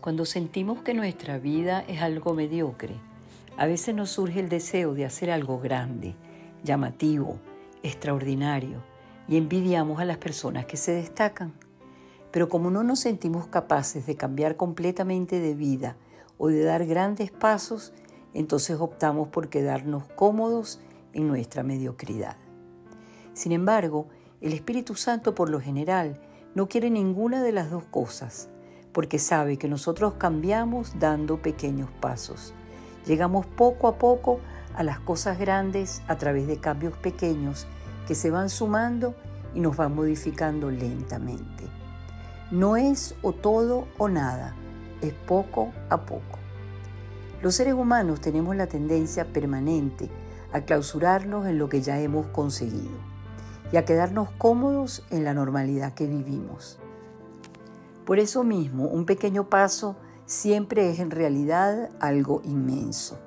Cuando sentimos que nuestra vida es algo mediocre, a veces nos surge el deseo de hacer algo grande, llamativo, extraordinario, y envidiamos a las personas que se destacan. Pero como no nos sentimos capaces de cambiar completamente de vida o de dar grandes pasos, entonces optamos por quedarnos cómodos en nuestra mediocridad. Sin embargo, el Espíritu Santo por lo general no quiere ninguna de las dos cosas porque sabe que nosotros cambiamos dando pequeños pasos. Llegamos poco a poco a las cosas grandes a través de cambios pequeños que se van sumando y nos van modificando lentamente. No es o todo o nada, es poco a poco. Los seres humanos tenemos la tendencia permanente a clausurarnos en lo que ya hemos conseguido y a quedarnos cómodos en la normalidad que vivimos. Por eso mismo, un pequeño paso siempre es en realidad algo inmenso.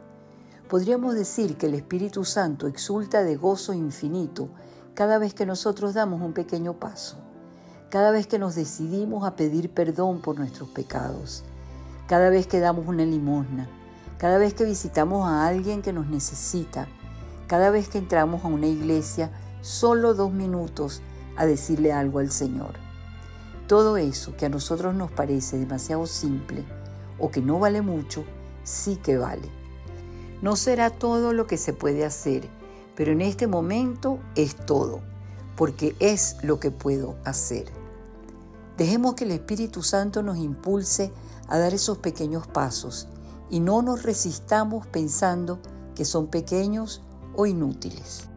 Podríamos decir que el Espíritu Santo exulta de gozo infinito cada vez que nosotros damos un pequeño paso, cada vez que nos decidimos a pedir perdón por nuestros pecados, cada vez que damos una limosna, cada vez que visitamos a alguien que nos necesita, cada vez que entramos a una iglesia solo dos minutos a decirle algo al Señor. Todo eso que a nosotros nos parece demasiado simple o que no vale mucho, sí que vale. No será todo lo que se puede hacer, pero en este momento es todo, porque es lo que puedo hacer. Dejemos que el Espíritu Santo nos impulse a dar esos pequeños pasos y no nos resistamos pensando que son pequeños o inútiles.